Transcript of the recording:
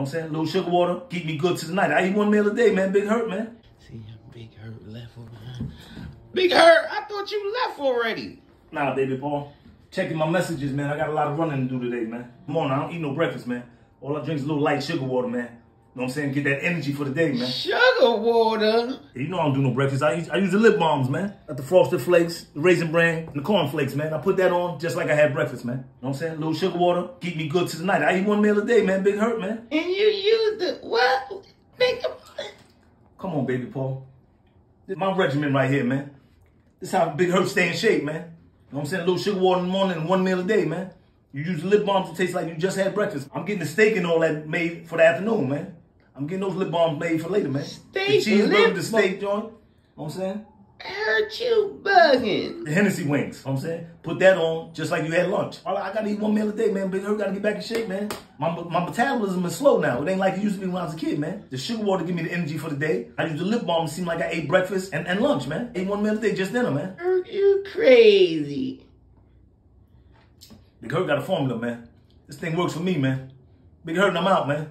what I'm saying? A little sugar water, keep me good to the night. I eat one meal a day, man. Big hurt, man. See, Big Hurt left already. Big Hurt, I thought you left already. Nah, baby Paul. Checking my messages, man. I got a lot of running to do today, man. Come on. I don't eat no breakfast, man. All I drink is a little light sugar water, man. You know what I'm saying? Get that energy for the day, man. Sugar water. You know I don't do no breakfast. I use, I use the lip balms, man. Got the frosted flakes, the raisin bran, and the corn flakes, man. I put that on just like I had breakfast, man. You know what I'm saying? A little sugar water, keep me good to the night. I eat one meal a day, man. Big hurt, man. And you use the what? Big Come on, baby Paul. This my regimen right here, man. This how Big Hurt stay in shape, man. You know what I'm saying? A little sugar water in the morning and one meal a day, man. You use the lip balms to taste like you just had breakfast. I'm getting the steak and all that made for the afternoon, man. I'm getting those lip balms made for later, man. Steak, the cheeseburger, the steak joint. You know what I'm saying? hurt you bugging. The Hennessy wings, you know what I'm saying? Put that on just like you had lunch. All right, I gotta eat one meal a day, man. Big Hurt gotta get back in shape, man. My, my metabolism is slow now. It ain't like it used to be when I was a kid, man. The sugar water give me the energy for the day. I use the lip balm to seem like I ate breakfast and, and lunch, man. Ate one meal a day, just dinner, man. Hurt you crazy. Big Hurt got a formula, man. This thing works for me, man. Big Hurt, I'm out, man.